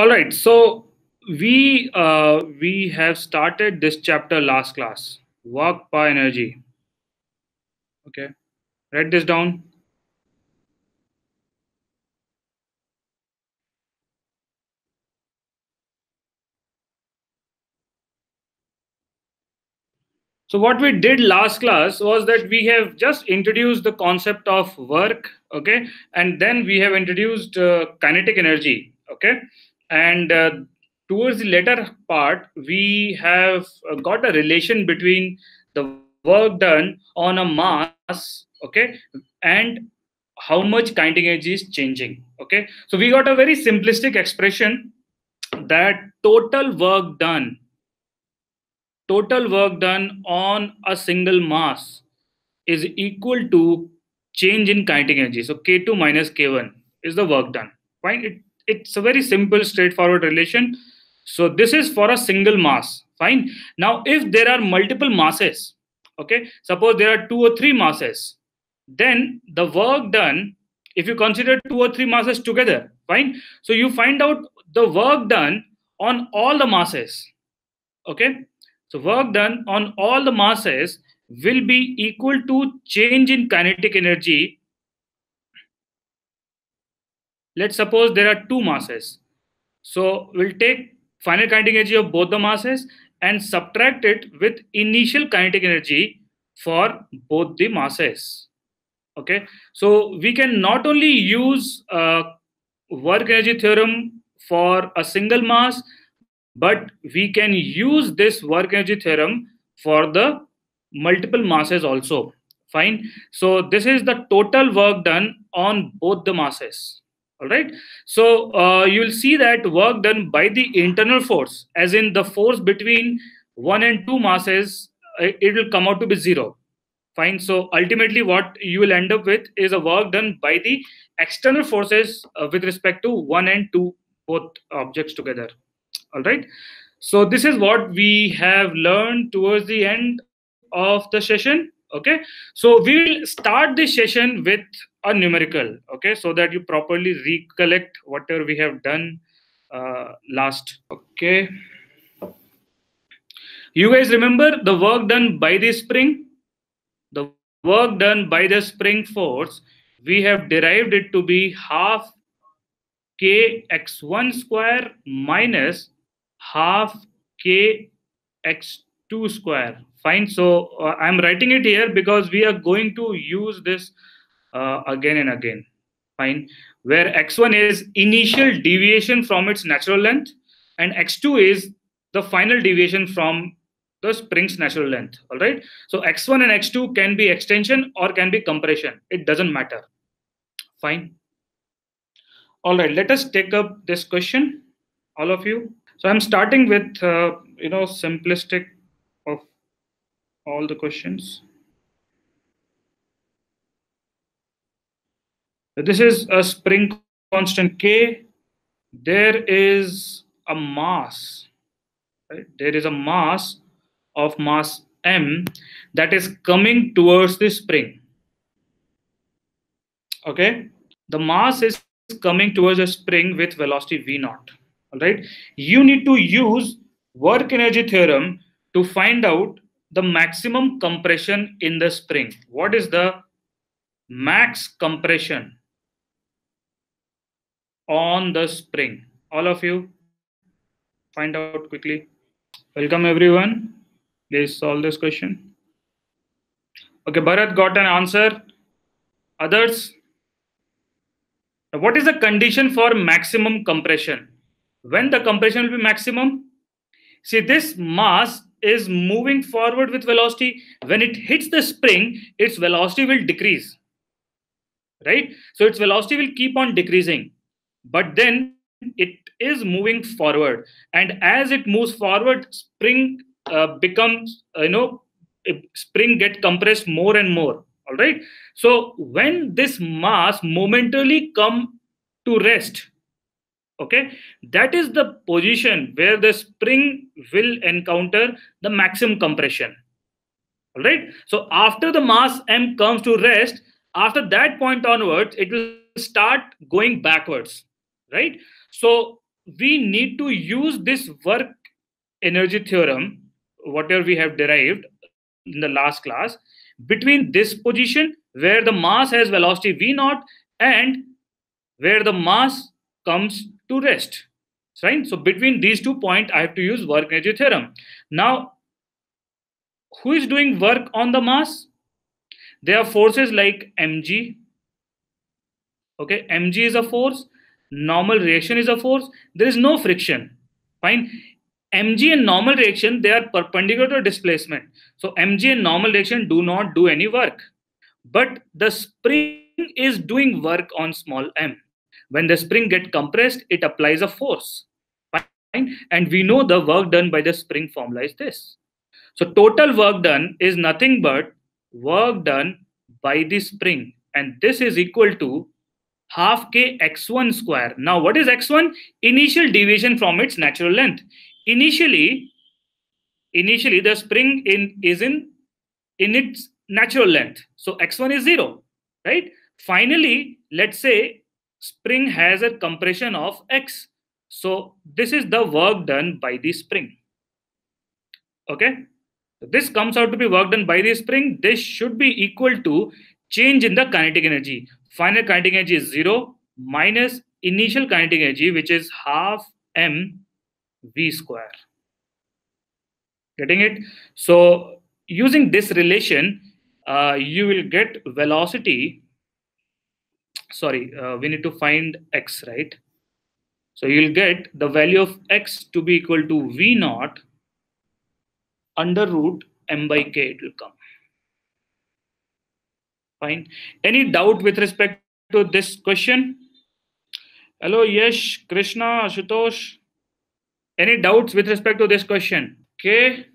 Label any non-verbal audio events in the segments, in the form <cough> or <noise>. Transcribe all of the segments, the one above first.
All right. So we uh, we have started this chapter last class. Work by energy. Okay. Write this down. So what we did last class was that we have just introduced the concept of work, okay, and then we have introduced uh, kinetic energy, okay, and uh, towards the later part we have uh, got a relation between the work done on a mass, okay, and how much kinetic energy is changing, okay. So we got a very simplistic expression that total work done total work done on a single mass is equal to change in kinetic energy. So K2 minus K1 is the work done. Fine. It, it's a very simple, straightforward relation. So this is for a single mass. Fine. Now, if there are multiple masses, okay, suppose there are two or three masses, then the work done, if you consider two or three masses together, fine. So you find out the work done on all the masses. Okay so work done on all the masses will be equal to change in kinetic energy. Let's suppose there are two masses. So we'll take final kinetic energy of both the masses and subtract it with initial kinetic energy for both the masses. Okay, so we can not only use uh, work energy theorem for a single mass, but we can use this work energy theorem for the multiple masses also fine so this is the total work done on both the masses all right? So uh, you'll see that work done by the internal force as in the force between one and two masses uh, it will come out to be zero. Fine? So ultimately what you will end up with is a work done by the external forces uh, with respect to one and two both objects together. All right? So this is what we have learned towards the end of the session okay? So we will start the session with a numerical okay? So that you properly recollect whatever we have done uh, last. Okay? You guys remember the work done by the spring? The work done by the spring force we have derived it to be half k x1 square minus half k x2 square fine. So uh, i'm writing it here because we are going to use this uh, again and again. Fine. Where x1 is initial deviation from its natural length and x2 is the final deviation from the spring's natural length. All right? So x1 and x2 can be extension or can be compression. It doesn't matter. Fine. All right. Let us take up this question all of you. So I'm starting with, uh, you know, simplistic all the questions. This is a spring constant K. There is a mass, right? There is a mass of mass M that is coming towards the spring. Okay. The mass is coming towards the spring with velocity V naught all right you need to use work energy theorem to find out the maximum compression in the spring. What is the max compression on the spring? All of you find out quickly. Welcome everyone. Please solve this question. Okay bharat got an answer. Others? What is the condition for maximum compression? When the compression will be maximum? See this mass is moving forward with velocity. When it hits the spring its velocity will decrease. Right? So its velocity will keep on decreasing. But then it is moving forward. And as it moves forward spring uh, becomes uh, you know spring get compressed more and more. All right? So when this mass momentarily come to rest okay? That is the position where the spring will encounter the maximum compression. All right so after the mass m comes to rest after that point onwards it will start going backwards. Right? So we need to use this work energy theorem, whatever we have derived in the last class, between this position where the mass has velocity v naught and where the mass comes to rest. Right? So between these two points, I have to use work energy theorem. Now, who is doing work on the mass? There are forces like mg. Okay, mg is a force. Normal reaction is a force. There is no friction. Fine. mg and normal reaction, they are perpendicular to displacement. So mg and normal reaction do not do any work. But the spring is doing work on small m. When the spring get compressed, it applies a force. Fine. And we know the work done by the spring formula is this. So total work done is nothing but work done by the spring. And this is equal to half k x1 square. Now what is x1? Initial deviation from its natural length. Initially, initially the spring in is in in its natural length. So x1 is 0, right? Finally, let's say spring has a compression of x. So this is the work done by the spring. Okay. This comes out to be work done by the spring. This should be equal to change in the kinetic energy. Final kinetic energy is 0 minus initial kinetic energy, which is half m v square. Getting it? So using this relation, uh, you will get velocity. Sorry, uh, we need to find x, right? So you'll get the value of x to be equal to v naught under root m by k it will come. Fine. Any doubt with respect to this question? Hello yesh krishna ashutosh. Any doubts with respect to this question? Okay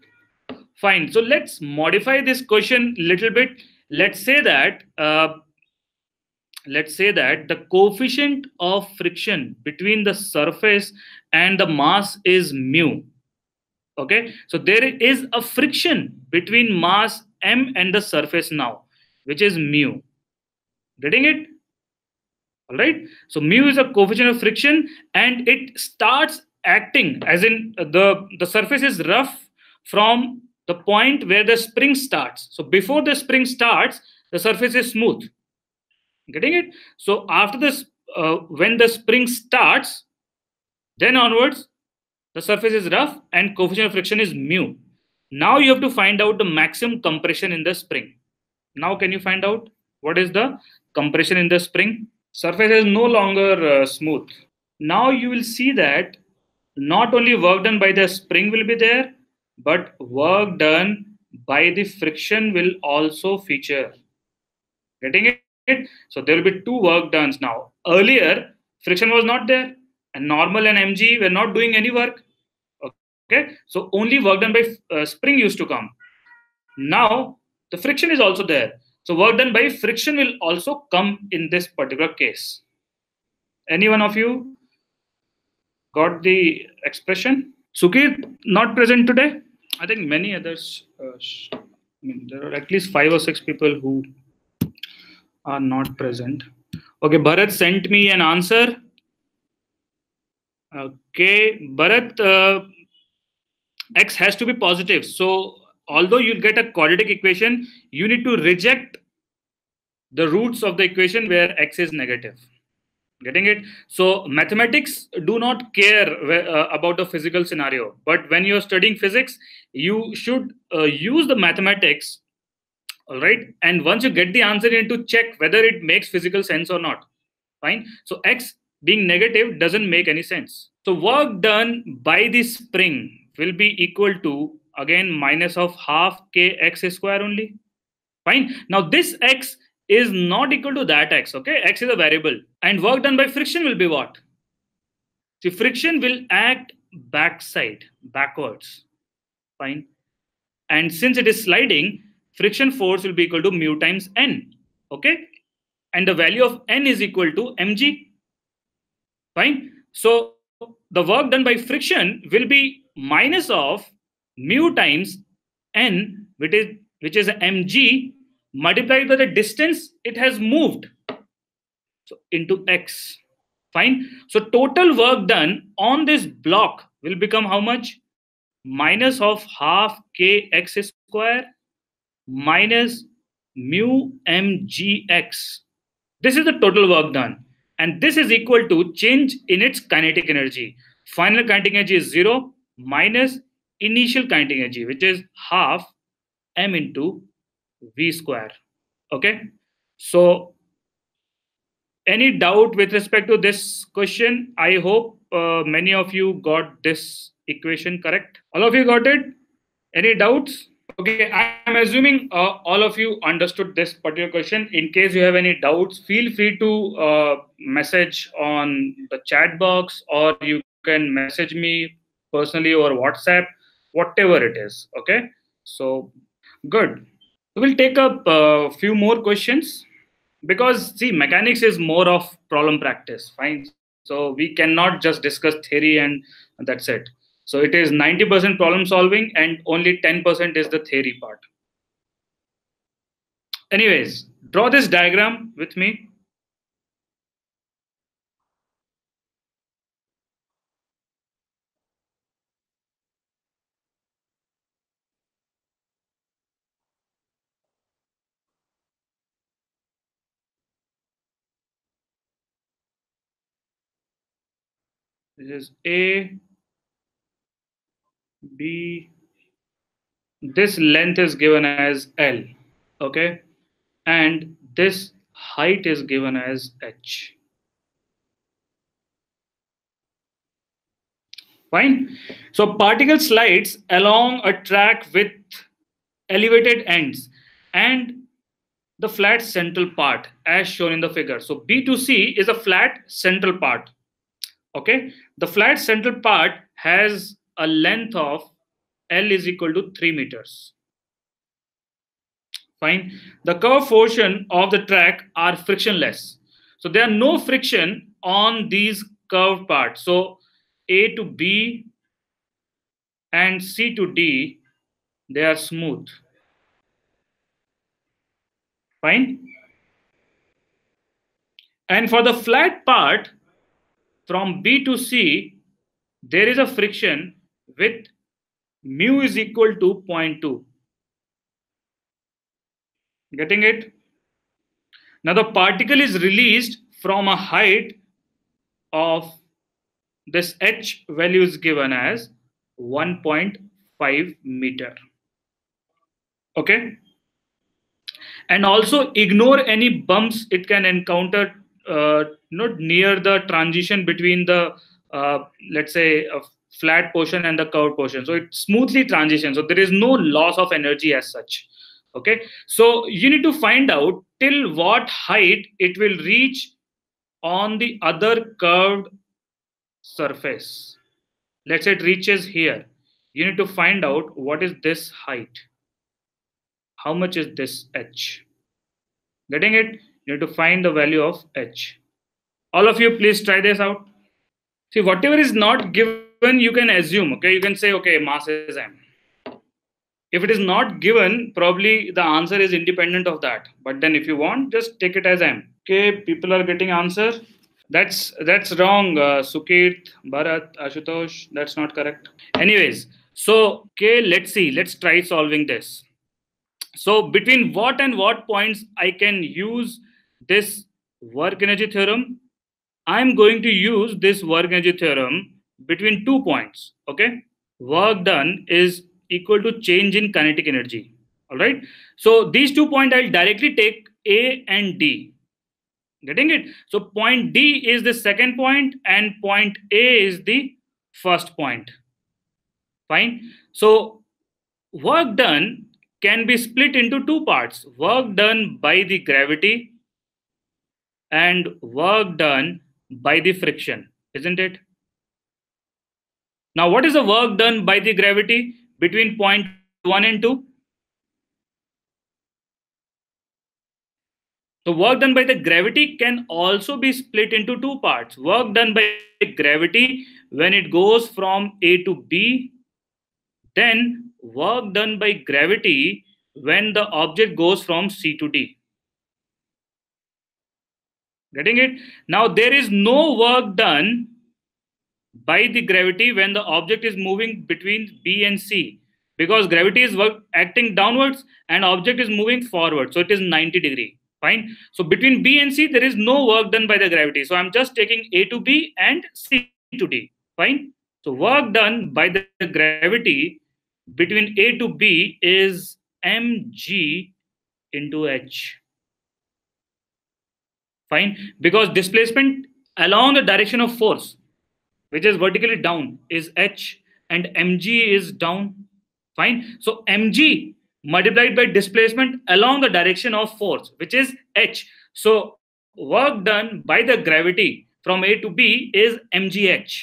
fine. So let's modify this question a little bit. Let's say that uh, let's say that the coefficient of friction between the surface and the mass is mu. Okay? So there is a friction between mass m and the surface now which is mu. Getting it? All right so mu is a coefficient of friction and it starts acting as in uh, the the surface is rough from the point where the spring starts. So before the spring starts the surface is smooth getting it so after this uh, when the spring starts then onwards the surface is rough and coefficient of friction is mu. Now you have to find out the maximum compression in the spring. Now can you find out what is the compression in the spring? Surface is no longer uh, smooth. Now you will see that not only work done by the spring will be there, but work done by the friction will also feature. Getting it? So there will be two work done now. Earlier, friction was not there and normal and mg were not doing any work okay? So only work done by uh, spring used to come. Now the friction is also there. So work done by friction will also come in this particular case. Any one of you got the expression? Sukrit not present today? I think many others uh, I mean, there are at least five or six people who are not present okay bharat sent me an answer okay bharat uh, x has to be positive. So although you'll get a quadratic equation, you need to reject the roots of the equation where x is negative. Getting it? So mathematics do not care uh, about the physical scenario. But when you're studying physics, you should uh, use the mathematics all right? And once you get the answer you need to check whether it makes physical sense or not fine. So x being negative doesn't make any sense. So work done by the spring will be equal to again minus of half k x square only. Fine. Now this x is not equal to that x okay? X is a variable. And work done by friction will be what? See friction will act backside backwards. Fine. And since it is sliding friction force will be equal to mu times n okay and the value of n is equal to mg fine so the work done by friction will be minus of mu times n, which is which is mg, multiplied by the distance it has moved. So into x. Fine. So total work done on this block will become how much? Minus of half kx square minus mu mgx. This is the total work done. And this is equal to change in its kinetic energy. Final kinetic energy is 0 minus initial kinetic energy, which is half m into v square. Okay. So any doubt with respect to this question? I hope uh, many of you got this equation correct. All of you got it? Any doubts? Okay, I'm assuming uh, all of you understood this particular question. In case you have any doubts, feel free to uh, message on the chat box or you can message me personally or WhatsApp, whatever it is. Okay, so good. We'll take up a few more questions because see, mechanics is more of problem practice. Fine. So we cannot just discuss theory and that's it. So it is 90% problem solving and only 10% is the theory part. Anyways, draw this diagram with me. This is A, B, this length is given as L, okay? And this height is given as H. Fine. So particle slides along a track with elevated ends and the flat central part as shown in the figure. So B to C is a flat central part. Okay. The flat central part has a length of L is equal to 3 meters. Fine. The curved portion of the track are frictionless. So there are no friction on these curved parts. So A to B and C to D, they are smooth. Fine. And for the flat part, from B to C, there is a friction with mu is equal to 0.2. Getting it? Now the particle is released from a height of this h value is given as 1.5 meter. Okay. And also ignore any bumps it can encounter uh, not near the transition between the uh, let's say flat portion and the curved portion. So it smoothly transitions. So there is no loss of energy as such. Okay? So you need to find out till what height it will reach on the other curved surface. Let's say it reaches here. You need to find out what is this height. How much is this h? Getting it? You need to find the value of h. All of you please try this out. See whatever is not given you can assume okay? You can say okay mass is m. If it is not given probably the answer is independent of that. But then if you want just take it as m. Okay people are getting answer. That's that's wrong uh, sukrit bharat ashutosh that's not correct. Anyways so okay let's see. Let's try solving this. So between what and what points i can use this work energy theorem? I'm going to use this work energy theorem between two points okay? Work done is equal to change in kinetic energy all right? So these two points i'll directly take a and d. Getting it? So point d is the second point and point a is the first point. Fine? So work done can be split into two parts. Work done by the gravity and work done by the friction isn't it now, what is the work done by the gravity between point 1 and 2? The work done by the gravity can also be split into two parts. Work done by gravity when it goes from A to B, then work done by gravity when the object goes from C to D. Getting it? Now there is no work done by the gravity when the object is moving between B and C because gravity is work, acting downwards and object is moving forward. So it is 90 degree. Fine. So between B and C, there is no work done by the gravity. So I'm just taking A to B and C to D. Fine. So work done by the gravity between A to B is mg into h. Fine. Because displacement along the direction of force, which is vertically down, is h and mg is down. Fine. So mg multiplied by displacement along the direction of force, which is h. So work done by the gravity from A to B is mgh.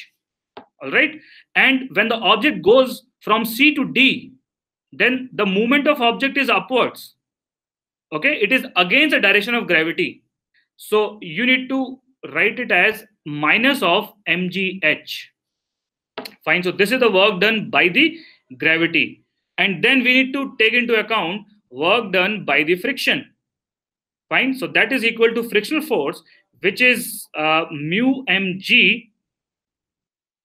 All right. And when the object goes from C to D, then the movement of object is upwards. Okay. It is against the direction of gravity. So you need to write it as minus of mgh. Fine. So this is the work done by the gravity and then we need to take into account work done by the friction fine so that is equal to frictional force which is uh, mu mg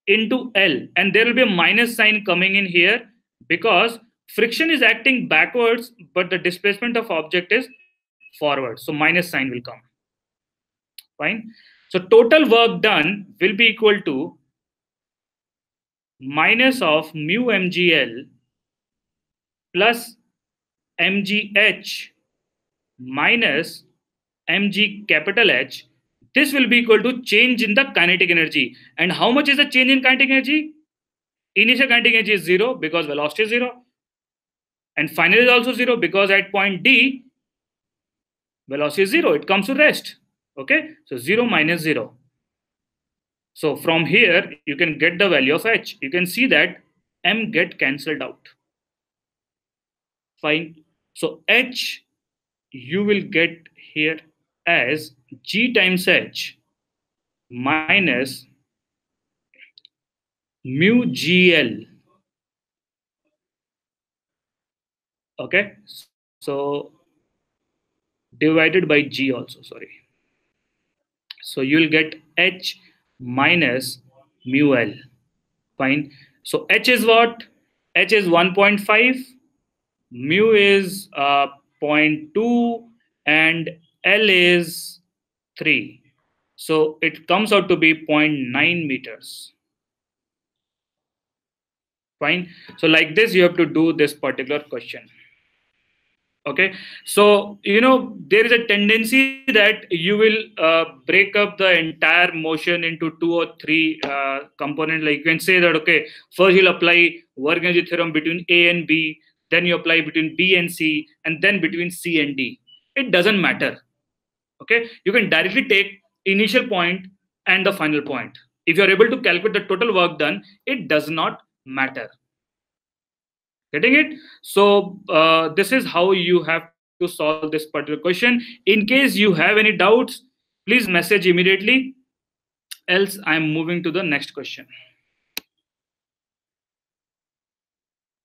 into l and there will be a minus sign coming in here because friction is acting backwards but the displacement of object is forward so minus sign will come fine so total work done will be equal to minus of mu mgl plus mgh minus mg capital H, this will be equal to change in the kinetic energy. And how much is the change in kinetic energy? Initial kinetic energy is zero because velocity is zero. And final is also zero because at point D, velocity is zero. It comes to rest. Okay, so zero minus zero. So from here, you can get the value of H. You can see that M get cancelled out fine so h you will get here as g times h minus mu gl okay so divided by g also sorry so you'll get h minus mu l fine so h is what h is 1.5 mu is uh, 0.2 and L is 3. So it comes out to be 0.9 meters. Fine. So like this, you have to do this particular question. Okay. So, you know, there is a tendency that you will uh, break up the entire motion into two or three uh, components. Like you can say that, okay, first you'll apply work energy theorem between A and B then you apply between b and c and then between c and d. It doesn't matter. Okay? You can directly take initial point and the final point. If you are able to calculate the total work done it does not matter getting it so uh, this is how you have to solve this particular question in case you have any doubts please message immediately else i'm moving to the next question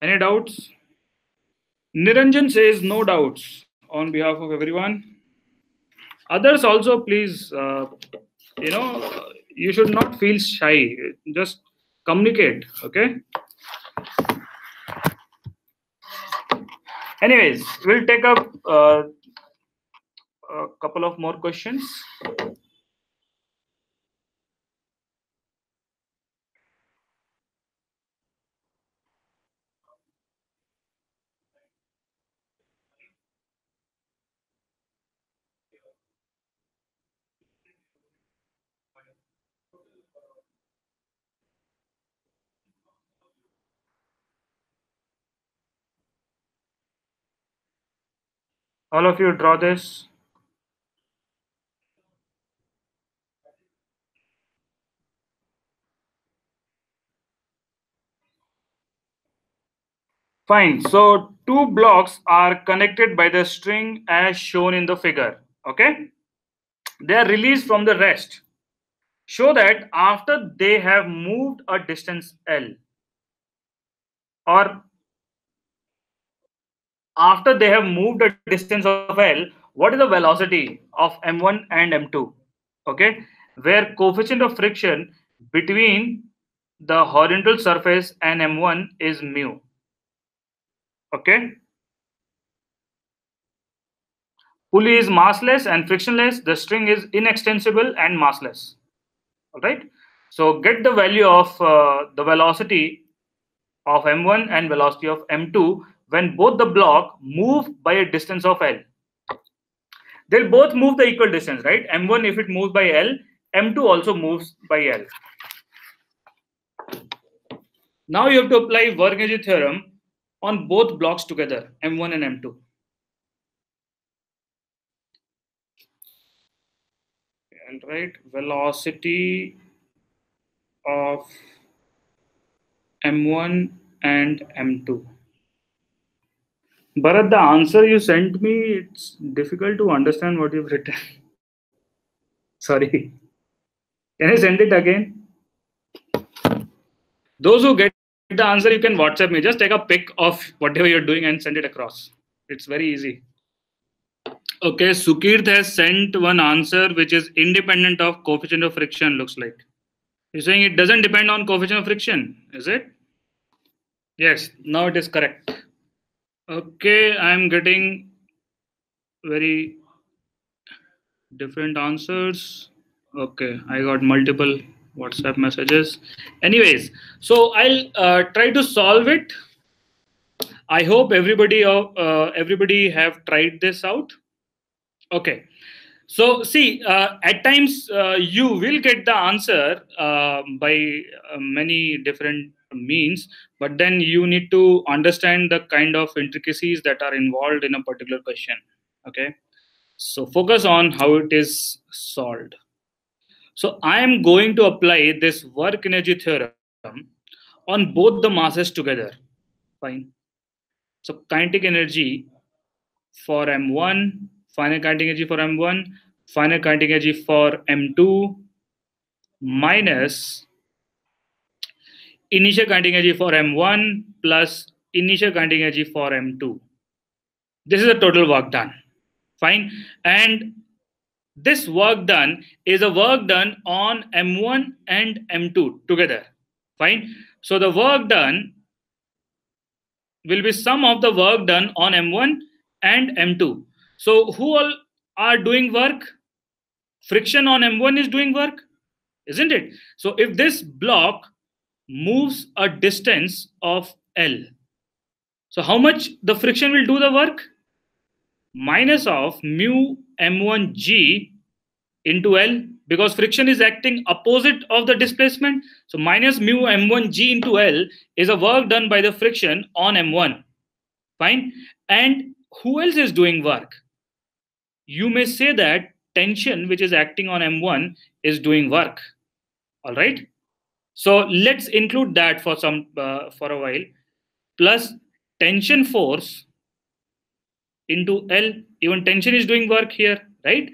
any doubts Niranjan says no doubts on behalf of everyone. Others also, please, uh, you know, you should not feel shy. Just communicate, okay? Anyways, we'll take up uh, a couple of more questions. All of you draw this. Fine. So two blocks are connected by the string as shown in the figure. Okay. They are released from the rest. Show that after they have moved a distance L or after they have moved a distance of L, what is the velocity of M1 and M2? okay, where coefficient of friction between the horizontal surface and M1 is mu. Okay. Pulley is massless and frictionless. The string is inextensible and massless. All right. So get the value of uh, the velocity of M1 and velocity of M2 when both the block move by a distance of L. They'll both move the equal distance, right? M1 if it moves by L, M2 also moves by L. Now you have to apply energy theorem on both blocks together, M1 and M2. And write velocity of M1 and M2. Bharat, the answer you sent me, it's difficult to understand what you've written. <laughs> Sorry. Can I send it again? Those who get the answer, you can WhatsApp me. Just take a pic of whatever you're doing and send it across. It's very easy. Okay, Sukrit has sent one answer which is independent of coefficient of friction, looks like. You're saying it doesn't depend on coefficient of friction, is it? Yes, now it is correct. Okay, I'm getting very different answers. Okay, I got multiple WhatsApp messages. Anyways, so I'll uh, try to solve it. I hope everybody uh, everybody have tried this out. Okay, so see, uh, at times uh, you will get the answer uh, by uh, many different means, but then you need to understand the kind of intricacies that are involved in a particular question. Okay, so focus on how it is solved. So I am going to apply this work energy theorem on both the masses together. Fine. So kinetic energy for M1, final kinetic energy for M1, final kinetic energy for M2 minus initial energy for M1 plus initial energy for M2. This is the total work done. Fine. And this work done is a work done on M1 and M2 together. Fine. So the work done will be sum of the work done on M1 and M2. So who all are doing work? Friction on M1 is doing work, isn't it? So if this block moves a distance of L, so how much the friction will do the work? Minus of mu m1g into L because friction is acting opposite of the displacement. So minus mu m1g into L is a work done by the friction on m1. Fine. And who else is doing work? You may say that tension which is acting on m1 is doing work. All right. So let's include that for some uh, for a while. Plus tension force into L. Even tension is doing work here, right?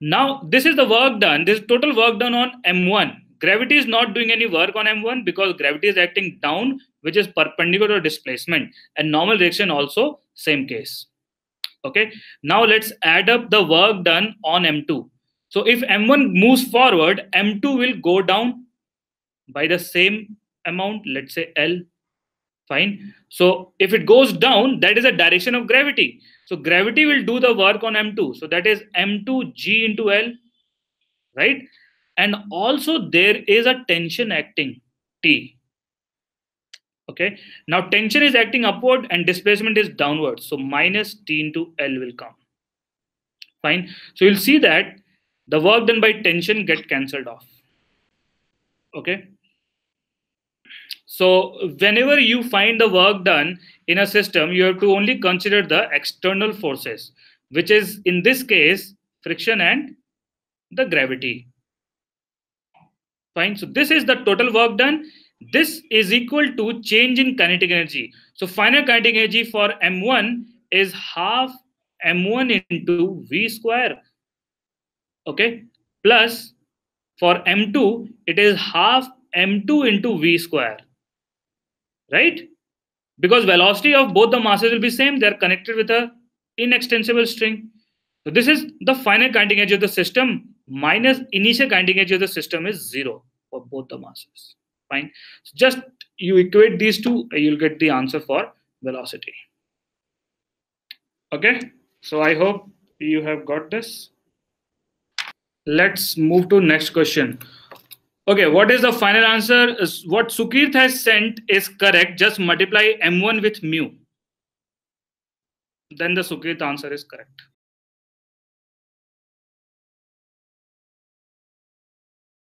Now, this is the work done. This total work done on M1. Gravity is not doing any work on M1 because gravity is acting down, which is perpendicular to displacement. And normal reaction also, same case. Okay. Now, let's add up the work done on M2. So, if M1 moves forward, M2 will go down by the same amount, let's say L fine. So if it goes down that is a direction of gravity. So gravity will do the work on m2 so that is m2 g into l right? And also there is a tension acting t. Okay? Now tension is acting upward and displacement is downward. So minus t into l will come. Fine? So you'll see that the work done by tension get cancelled off. Okay so whenever you find the work done in a system, you have to only consider the external forces, which is in this case, friction and the gravity. Fine. So this is the total work done. This is equal to change in kinetic energy. So final kinetic energy for M1 is half M1 into V square. Okay. Plus for M2, it is half M2 into V square right? Because velocity of both the masses will be same. They're connected with a inextensible string. So this is the final kinetic energy of the system minus initial kinetic energy of the system is zero for both the masses. Fine. So just you equate these two, uh, you'll get the answer for velocity. Okay. So I hope you have got this. Let's move to next question. Okay, what is the final answer? What Sukrit has sent is correct. Just multiply m1 with mu. Then the Sukrit answer is correct.